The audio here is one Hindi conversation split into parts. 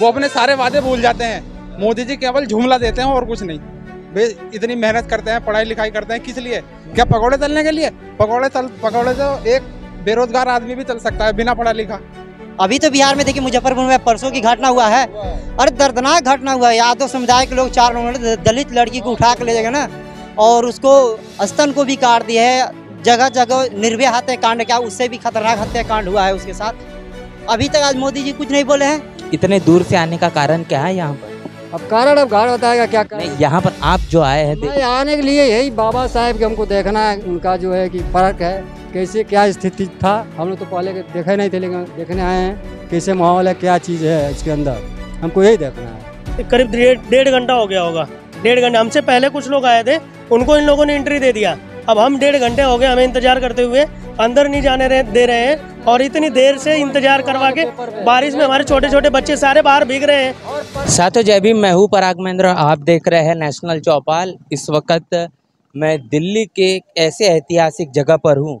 वो अपने सारे वादे भूल जाते हैं। मोदी जी केवल जुमला देते हैं और कुछ नहीं। वे इतनी मेहनत करते हैं, पढ़ाई लिखाई करते हैं, किस लिए? क्या पकौड़े तलने के लिए? पकौड़े तल पकौड़े तो एक बेरोजगार आदमी भी चल सकता है बिना पढ़ा लिखा। अभी तो बिहार में देखिए, मुजफ्फरपुर में परसों की घटना हुआ है। अरे, दर्दनाक घटना हुआ है। यादव समुदाय के लोग चार लोगों ने दलित लड़की को उठा के ले जाएगा ना, और उसको स्तन को भी काट दिया है। जगह जगह निर्भय हत्याकांड, क्या उससे भी खतरनाक हत्याकांड हुआ है उसके साथ? अभी तक आज मोदी जी कुछ नहीं बोले हैं। इतने दूर से आने का कारण क्या है यहाँ पर? अब कारण अब घर बताएगा क्या कारण नहीं यहाँ पर आप जो आए हैं आने के लिए यही बाबा साहेब के हमको देखना है उनका जो है कि फ़र्क है कैसे क्या स्थिति था। हम लोग तो पहले देखे नहीं थे लेकिन देखने आए हैं कैसे माहौल है क्या चीज़ है इसके अंदर। हमको यही देखना है। करीब डेढ़ डेढ़ घंटा हो गया होगा। डेढ़ घंटे हमसे पहले कुछ लोग आए थे उनको इन लोगों ने एंट्री दे दिया। अब हम डेढ़ घंटे हो गए हमें इंतज़ार करते हुए अंदर नहीं जाने रहे दे रहे हैं। और इतनी देर से इंतज़ार करवा के बारिश में हमारे छोटे छोटे बच्चे सारे बाहर भीग रहे हैं। साथियों, जय भीम, मैं हूँ पराग महेंद्र। आप देख रहे हैं नेशनल चौपाल। इस वक्त मैं दिल्ली के ऐसे ऐतिहासिक जगह पर हूँ,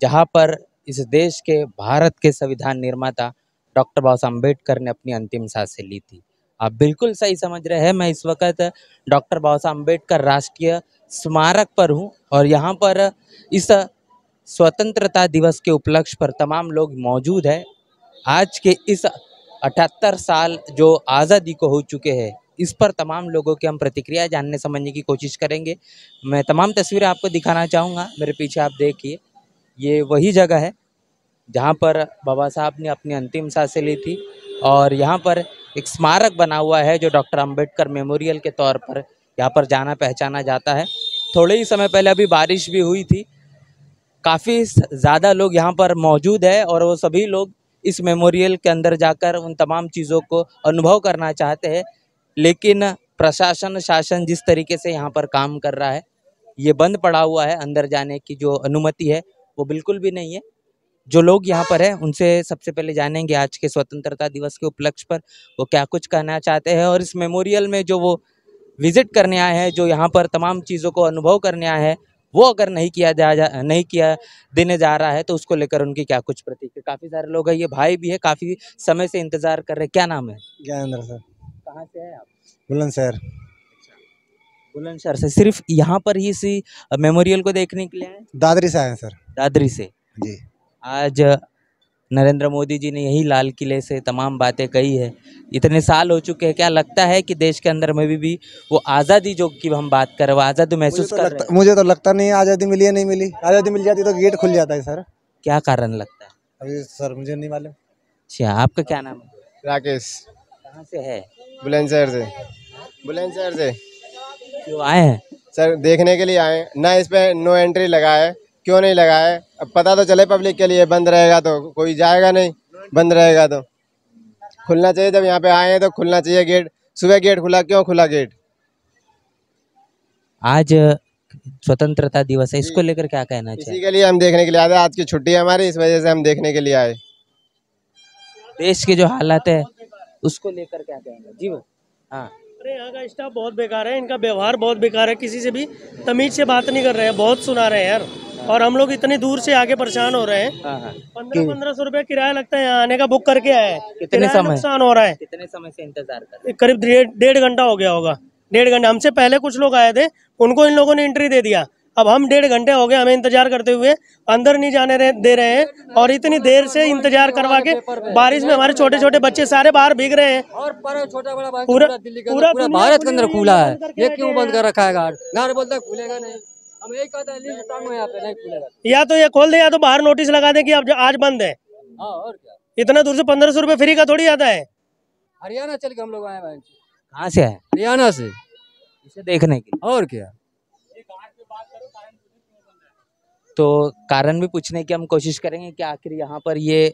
जहाँ पर इस देश के, भारत के संविधान निर्माता डॉक्टर बाबा अंबेडकर ने अपनी अंतिम साँसें ली थी। आप बिल्कुल सही समझ रहे हैं, मैं इस वक्त डॉक्टर बाबा अंबेडकर राष्ट्रीय स्मारक पर हूँ और यहाँ पर इस स्वतंत्रता दिवस के उपलक्ष्य पर तमाम लोग मौजूद हैं। आज के इस अठहत्तर साल जो आज़ादी को हो चुके हैं, इस पर तमाम लोगों की हम प्रतिक्रिया जानने समझने की कोशिश करेंगे। मैं तमाम तस्वीरें आपको दिखाना चाहूँगा। मेरे पीछे आप देखिए, ये वही जगह है जहाँ पर बाबा साहब ने अपनी अंतिम साँसें ली थी और यहाँ पर एक स्मारक बना हुआ है जो डॉक्टर अंबेडकर मेमोरियल के तौर पर यहाँ पर जाना पहचाना जाता है। थोड़े ही समय पहले अभी बारिश भी हुई थी काफ़ी ज़्यादा लोग यहाँ पर मौजूद है और वो सभी लोग इस मेमोरियल के अंदर जाकर उन तमाम चीज़ों को अनुभव करना चाहते हैं। लेकिन प्रशासन, शासन जिस तरीके से यहाँ पर काम कर रहा है, ये बंद पड़ा हुआ है अंदर जाने की जो अनुमति है, वो बिल्कुल भी नहीं है। जो लोग यहाँ पर हैं, उनसे सबसे पहले जानेंगे आज के स्वतंत्रता दिवस के उपलक्ष्य पर, वो क्या कुछ कहना चाहते हैं और इस मेमोरियल में जो वो विज़िट करने आए हैं, जो यहाँ पर तमाम चीज़ों को अनुभव करने आए हैं वो अगर नहीं किया जा, जा नहीं किया देने जा रहा है तो उसको लेकर उनकी क्या कुछ प्रतिक्रिया काफ़ी सारे लोग हैं ये भाई भी है काफ़ी समय से इंतज़ार कर रहे हैं। क्या नाम है? ज्ञानेंद्र सर। कहाँ से है आप? बुलंदशहर। बुलंदशहर से। सिर्फ़ यहाँ पर ही इसी मेमोरियल को देखने के लिए आए दादरी से आए हैं सर। दादरी से? जी। आज नरेंद्र मोदी जी ने यही लाल किले से तमाम बातें कही है। इतने साल हो चुके हैं क्या लगता है कि देश के अंदर में भी, भी वो आज़ादी जो की हम बात कर रहे वो आज़ादी महसूस तो कर रहे लगता हैं? मुझे तो लगता नहीं आज़ादी मिली है नहीं मिली। आज़ादी मिल जाती तो गेट खुल जाता है सर। क्या कारण लगता है? अभी सर मुझे नहीं मालूम। अच्छा आपका क्या नाम है? राकेश। कहाँ से है? बुलंदशहर से। बुलंदशहर से। क्यों आए हैं? सर देखने के लिए आए ना इस पे नो एंट्री लगा है। क्यों नहीं लगा है अब पता तो चले पब्लिक के लिए बंद रहेगा तो कोई जाएगा नहीं बंद रहेगा तो। खुलना चाहिए जब यहाँ पे आए हैं तो खुलना चाहिए गेट सुबह गेट खुला क्यों खुला गेट आज स्वतंत्रता दिवस है इसको लेकर क्या कहना चाहिए? इसी के लिए हम देखने के लिए आए आज की छुट्टी है हमारी इस वजह से हम देखने के लिए आए। देश के जो हालात है उसको लेकर क्या कहना जी वो। हाँ। अरे यहाँ का स्टाफ बहुत बेकार है इनका व्यवहार बहुत बेकार है किसी से भी तमीज से बात नहीं कर रहे हैं बहुत सुना रहे हैं यार। और हम लोग इतनी दूर से आगे परेशान हो रहे हैं। हाँ हाँ। पंद्रह पंद्रह सौ रुपया किराया लगता है यहाँ आने का बुक करके आए हैं। कितने समय? नुकसान हो रहा है। कितने समय से इंतज़ार कर करीब डेढ़ घंटा हो गया होगा। डेढ़ घंटे हमसे पहले कुछ लोग आए थे उनको इन लोगों ने एंट्री दे दिया। अब हम डेढ़ घंटे हो गए हमें इंतज़ार करते हुए अंदर नहीं जाने रहे दे रहे हैं। और इतनी देर से इंतज़ार करवा के बारिश में हमारे छोटे छोटे बच्चे सारे बाहर भीग रहे हैं। और पर छोटा बड़ा पूरा- पूरा दिल्ली के पूरा भारत के अंदर खुला है, ये क्यों बंद कर रखा है गार्ड? गार्ड बोलता खुलेगा नहीं। हम यही कहते हैं लीज टांग में यहाँ पे नहीं खुलेगा। या तो ये खोल दे या तो बाहर नोटिस लगा दे कि अब आज बंद है। हाँ और क्या? इतना दूर से पंद्रह सौ रुपये फ्री का थोड़ी आता है। हरियाणा चल के हम लोग आए हैं कहाँ से है हरियाणा से। इसे देखने के और क्या? तो कारण भी पूछने की हम कोशिश करेंगे कि आखिर यहाँ पर ये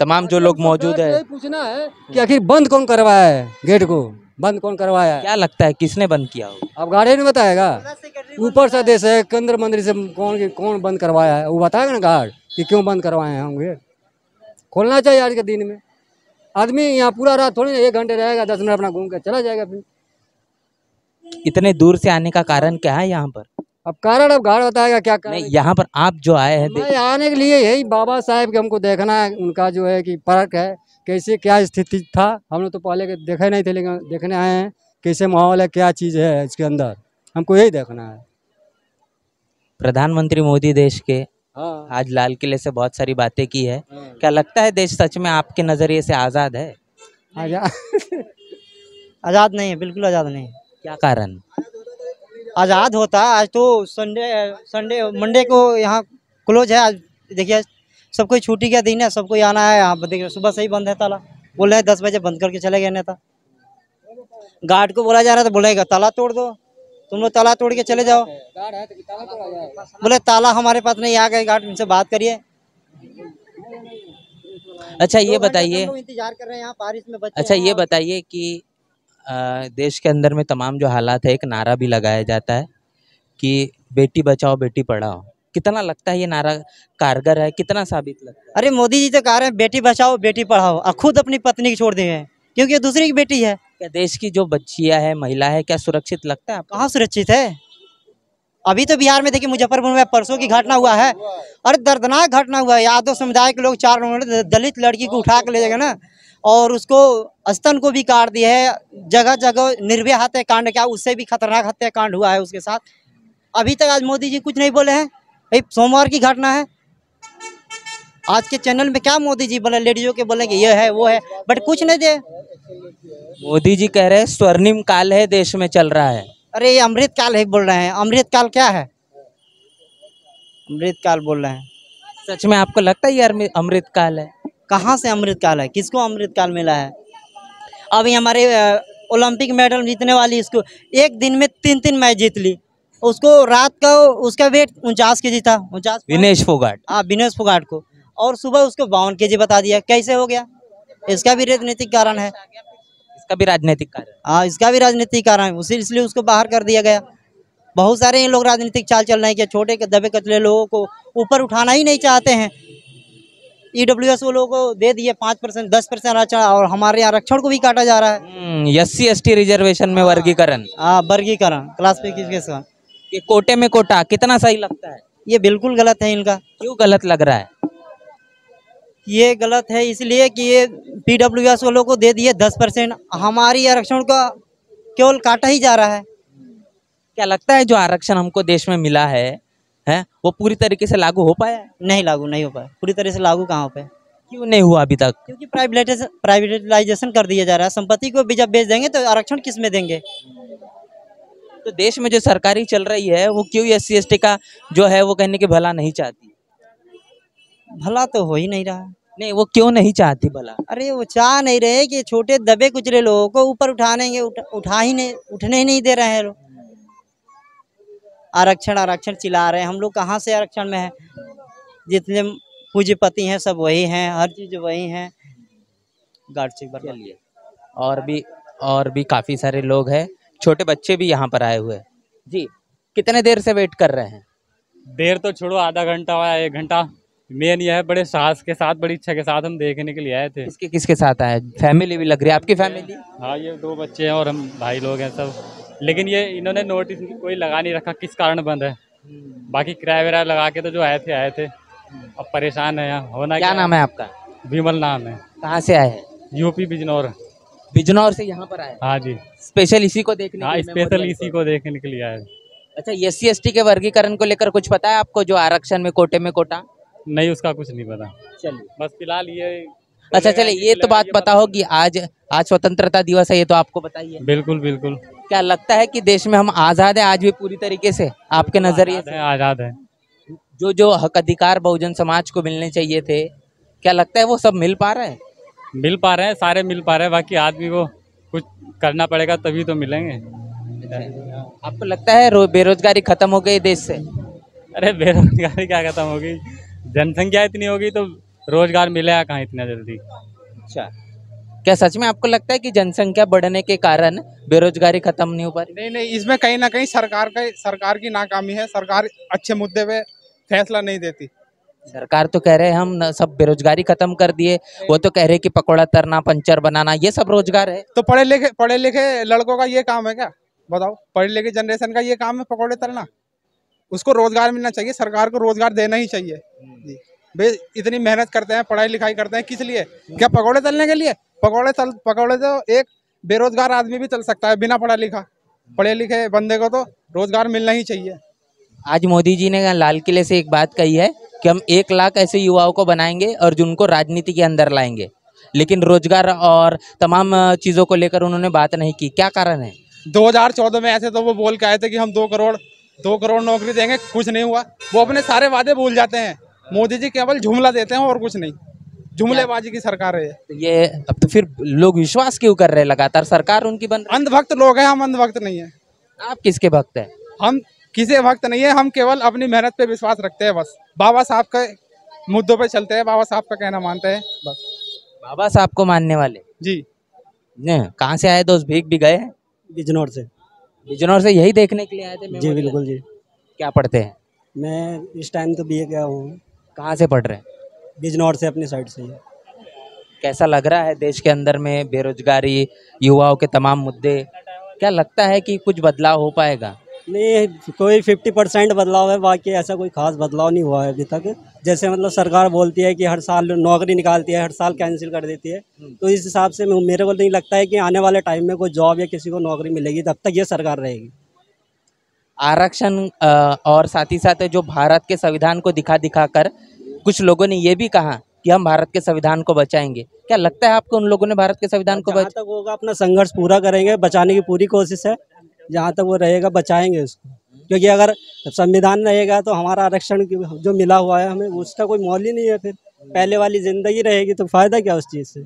तमाम जो लोग मौजूद है। पूछना है कि आखिर बंद कौन करवाया है गेट को? बंद कौन करवाया है? क्या लगता है किसने बंद किया हो अब गार्ड नहीं बताएगा। ऊपर से आदेश है केंद्र मंत्री से कौन कौन बंद करवाया है? वो बताएगा ना गार्ड कि क्यों बंद करवाए हैं हम गेट खोलना चाहिए आज के दिन में। आदमी यहाँ पूरा रात थोड़ी ना एक घंटे रहेगा दस मिनट अपना घूम के चला जाएगा फिर। इतने दूर से आने का कारण क्या है यहाँ पर? अब कारण अब गार्ड बताएगा क्या कारण यहाँ पर आप जो आए हैं आने के लिए यही बाबा साहेब के हमको देखना है उनका जो है कि फ़र्क है। कैसे क्या स्थिति था? हम लोग तो पहले के देखे नहीं थे लेकिन देखने आए हैं कैसे माहौल है क्या चीज़ है इसके अंदर। हमको यही देखना है। प्रधानमंत्री मोदी देश के हाँ। आज लाल किले से बहुत सारी बातें की है। हाँ। क्या लगता है देश सच में आपके नज़रिए से आज़ाद है? आजा आज़ाद नहीं है बिल्कुल आज़ाद नहीं है। क्या कारण? आज़ाद होता आज तो संडे संडे मंडे को यहाँ क्लोज है आज देखिए सब कोई छुट्टी का दिन है सबको आना है यहाँ पर देखिए सुबह से ही बंद है ताला। बोल रहे हैं दस बजे बंद करके चले गए नेता। गार्ड को बोला जा रहा था बोलेगा ताला तोड़ दो। तुम लोग ताला तोड़ के चले जाओ। बोले ताला हमारे पास नहीं आ गए गार्ड उनसे बात करिए। अच्छा ये दो बताइए इंतज़ार कर रहे हैं यहाँ बारिश में बच्चे अच्छा ये बताइए कि देश के अंदर में तमाम जो हालात है एक नारा भी लगाया जाता है कि बेटी बचाओ बेटी पढ़ाओ। कितना लगता है ये नारा कारगर है? कितना साबित लगता है? अरे मोदी जी तो कह रहे हैं बेटी बचाओ बेटी पढ़ाओ। और खुद अपनी पत्नी को छोड़ दिए हैं क्योंकि दूसरी की बेटी है। क्या देश की जो बच्चियाँ है महिला है क्या सुरक्षित लगता है कहाँ सुरक्षित है? अभी तो बिहार में देखिए मुजफ्फरपुर में परसों की घटना हुआ है। अरे दर्दनाक घटना हुआ है। यादव समुदाय के लोग चार लोगों ने दलित लड़की को उठा के ले जाएगा ना और उसको स्तन को भी काट दिया है। जगह जगह निर्भय हत्याकांड क्या उससे भी खतरनाक हत्याकांड हुआ है उसके साथ? अभी तक आज मोदी जी कुछ नहीं बोले हैं। भाई सोमवार की घटना है। आज के चैनल में क्या मोदी जी बोले लेडीजों के बोलेंगे ये है वो है बट कुछ नहीं दे। मोदी जी कह रहे हैं स्वर्णिम काल है देश में चल रहा है। अरे ये अमृत काल है बोल रहे हैं। अमृत काल क्या है? अमृत काल बोल रहे हैं। सच में आपको लगता है ये अमृत काल है? कहाँ से अमृत काल है? किसको अमृत काल मिला है? अभी हमारे ओलंपिक मेडल जीतने वाली इसको एक दिन में तीन तीन मैच जीत ली। उसको रात का उसका वेट उनचास के जी था उनचास विनेश फोगाट। हाँ विनेश फोगाट को। और सुबह उसको बावन के जी बता दिया। कैसे हो गया? इसका भी राजनीतिक कारण है। इसका भी राजनीतिक कारण हाँ। इसका भी राजनीतिक कारण है। उसी इसलिए उसको बाहर कर दिया गया। बहुत सारे ये लोग राजनीतिक चाल चल रहे हैं कि छोटे के दबे कचले लोगों को ऊपर उठाना ही नहीं चाहते हैं। ईडब्ल्यू एस वो लोगों को दे दिए पाँच परसेंट दस परसेंट आरक्षण और हमारे आरक्षण को भी काटा जा रहा है। S C S T reservation में वर्गीकरण। हाँ वर्गीकरण क्लासिफिकेशन कि कोटे में कोटा कितना सही लगता है? ये बिल्कुल गलत है इनका। क्यों गलत लग रहा है? ये गलत है इसलिए कि ये पी डब्ल्यू एस वालों को दे दिए दस परसेंट। हमारी आरक्षण का केवल काटा ही जा रहा है। क्या लगता है जो आरक्षण हमको देश में मिला है हैं वो पूरी तरीके से लागू हो पाया? नहीं लागू नहीं हो पाया। पूरी तरह से लागू कहाँ हो पाया? क्यों नहीं हुआ अभी तक? क्योंकि प्राइवेटाइजेशन प्राइवेटाइजेशन कर दिया जा रहा है। संपत्ति को भी जब बेच देंगे तो आरक्षण किसमें देंगे? तो देश में जो सरकारी चल रही है वो क्यों एस सी का जो है वो कहने की भला नहीं चाहती? भला तो हो ही नहीं रहा। नहीं वो क्यों नहीं चाहती भला? अरे वो चाह नहीं रहे कि छोटे दबे कुचले लोगों को ऊपर उठाने के उठ, उठा ही नहीं उठने ही नहीं दे रहे हैं लोग। आरक्षण आरक्षण चिल्ला रहे हैं। हम लोग कहाँ से आरक्षण में है? जितने पूंजीपति हैं सब वही हैं। हर चीज़ वही हैं। गार्ड से बर्बाद। चलिए। और भी और भी काफ़ी सारे लोग हैं। छोटे बच्चे भी यहाँ पर आए हुए हैं। जी कितने देर से वेट कर रहे हैं? देर तो छोड़ो आधा घंटा हुआ एक घंटा। मेन यह है बड़े साहस के साथ बड़ी इच्छा के साथ हम देखने के लिए आए थे। किसके किसके साथ आए? फैमिली भी लग रही है। आपकी फैमिली हाँ ये दो बच्चे हैं और हम भाई लोग हैं सब। लेकिन ये इन्होंने नोटिस कोई लगा नहीं रखा किस कारण बंद है? बाकी किराया विराया लगा के तो जो आए थे आए थे। अब परेशान है यहाँ। होना क्या नाम है आपका? विमल नाम है। कहाँ से आए हैं? यूपी बिजनौर। बिजनौर से यहाँ पर आए हाँ। जी। स्पेशल इसी को देखने हाँ स्पेशल इसी को देखने के लिए आए अच्छा एस सी के वर्गीकरण को लेकर कुछ पता है आपको जो आरक्षण में कोटे में कोटा? नहीं उसका कुछ नहीं पता। चलिए। बस फ़िलहाल ये अच्छा चलिए ये तो बात पता होगी आज आज स्वतंत्रता दिवस है ये तो आपको बताइए। बिल्कुल बिल्कुल। क्या लगता है कि देश में हम आज़ाद है आज भी पूरी तरीके से? आपके नज़रिए से। आज़ाद है। जो जो हक अधिकार बहुजन समाज को मिलने चाहिए थे क्या लगता है वो सब मिल पा रहे हैं? मिल पा रहे हैं सारे मिल पा रहे हैं बाकी आदमी को कुछ करना पड़ेगा तभी तो मिलेंगे। आपको लगता है बेरोजगारी खत्म हो गई देश से? अरे बेरोजगारी क्या खत्म होगी? जनसंख्या इतनी होगी तो रोज़गार मिलेगा कहाँ इतना जल्दी? अच्छा। क्या सच में आपको लगता है कि जनसंख्या बढ़ने के कारण बेरोजगारी खत्म नहीं हो पा रही? नहीं नहीं इसमें कहीं ना कहीं सरकार का सरकार की नाकामी है। सरकार अच्छे मुद्दे पे फैसला नहीं देती। सरकार तो कह रहे हैं, हम सब बेरोजगारी खत्म कर दिए। वो तो कह रहे कि पकौड़ा तरना, पंचर बनाना, ये सब रोज़गार है। तो पढ़े लिखे पढ़े लिखे लड़कों का ये काम है क्या? बताओ, पढ़े लिखे जनरेशन का ये काम है पकौड़े तलना उसको रोज़गार मिलना चाहिए, सरकार को रोज़गार देना ही चाहिए। वे इतनी मेहनत करते हैं, पढ़ाई लिखाई करते हैं, किस लिए? क्या पकौड़े तलने के लिए? पकौड़े तल, पकौड़े तो एक बेरोजगार आदमी भी चल सकता है, बिना पढ़ा लिखा। पढ़े लिखे बंदे को तो रोज़गार मिलना ही चाहिए। आज मोदी जी ने लाल किले से एक बात कही है कि हम एक लाख ऐसे युवाओं को बनाएँगे और जिनको राजनीति के अंदर लाएँगे। लेकिन रोज़गार और तमाम चीज़ों को लेकर उन्होंने बात नहीं की। क्या कारण है? 2014 में ऐसे तो वो बोल के आए थे कि हम दो करोड़ दो करोड़ नौकरी देंगे कुछ नहीं हुआ। वो अपने सारे वादे भूल जाते हैं। मोदी जी केवल जुमला देते हैं और कुछ नहीं। जुमलेबाजी की सरकार है ये। तो ये अब तो फिर लोग विश्वास क्यों कर रहे हैं? लगातार सरकार उनकी बन अंधभक्त लोग हैं हम अंधभक्त नहीं है। आप किसके भक्त हैं? हम किसी भक्त नहीं है हम केवल अपनी मेहनत पे विश्वास रखते हैं बस। बाबा साहब के मुद्दों पे चलते हैं बाबा साहब का कहना मानते हैं बस। बाबा साहब को मानने वाले? जी। कहाँ से आए दोस्त? भीग भी गए बिजनौर से। बिजनौर से यही देखने के लिए आए थे जी बिल्कुल जी। क्या पढ़ते हैं? मैं इस टाइम तो बी गया हूँ। कहाँ से पढ़ रहे हैं? बिजनौर से अपनी साइड से ही। कैसा लग रहा है देश के अंदर में बेरोजगारी युवाओं के तमाम मुद्दे? क्या लगता है कि कुछ बदलाव हो पाएगा? नहीं कोई फिफ्टी परसेंट बदलाव है बाकी ऐसा कोई खास बदलाव नहीं हुआ है अभी तक। जैसे मतलब सरकार बोलती है कि हर साल नौकरी निकालती है हर साल कैंसिल कर देती है। तो इस हिसाब से मेरे को नहीं लगता है कि आने वाले टाइम में कोई जॉब या किसी को नौकरी मिलेगी तब तक ये सरकार रहेगी। आरक्षण और साथ ही साथ जो भारत के संविधान को दिखा दिखा कर कुछ लोगों ने ये भी कहा कि हम भारत के संविधान को बचाएँगे। क्या लगता है आपको उन लोगों ने भारत के संविधान को बचा तक होगा अपना संघर्ष पूरा करेंगे बचाने की पूरी कोशिश है। जहाँ तक वो रहेगा, बचाएँगे उसको। क्योंकि अगर संविधान रहेगा तो हमारा आरक्षण जो मिला हुआ है हमें, उसका कोई मोल ही नहीं है फिर। पहले वाली ज़िंदगी रहेगी तो फ़ायदा क्या उस चीज़ से?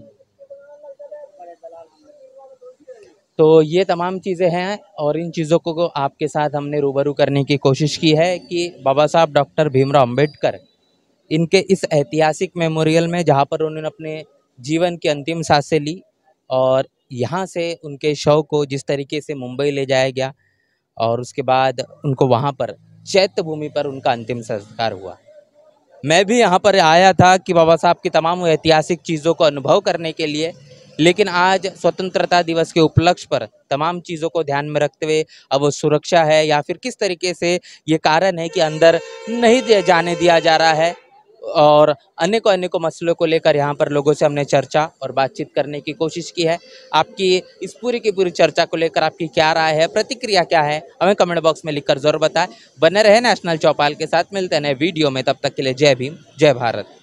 तो ये तमाम चीज़ें हैं और इन चीज़ों को आपके साथ हमने रूबरू करने की कोशिश की है कि बाबा साहब, डॉक्टर भीमराव अंबेडकर, इनके इस ऐतिहासिक मेमोरियल में जहाँ पर उन्होंने अपने जीवन की अंतिम साँसें ली और यहाँ से उनके शव को जिस तरीके से मुंबई ले जाया गया और उसके बाद उनको वहाँ पर चैत्य भूमि पर उनका अंतिम संस्कार हुआ। मैं भी यहाँ पर आया था कि बाबा साहब की तमाम ऐतिहासिक चीज़ों को अनुभव करने के लिए, लेकिन आज स्वतंत्रता दिवस के उपलक्ष्य पर तमाम चीज़ों को ध्यान में रखते हुए अब सुरक्षा है या फिर किस तरीके से ये कारण है कि अंदर नहीं जाने दिया जा रहा है और अनेकों अनेकों मसलों को लेकर यहाँ पर लोगों से हमने चर्चा और बातचीत करने की कोशिश की है। आपकी इस पूरी की पूरी चर्चा को लेकर आपकी क्या राय है, प्रतिक्रिया क्या है, हमें कमेंट बॉक्स में लिखकर ज़रूर बताएँ। बने रहे नेशनल चौपाल के साथ, मिलते हैं वीडियो में, तब तक के लिए जय भीम, जय भारत।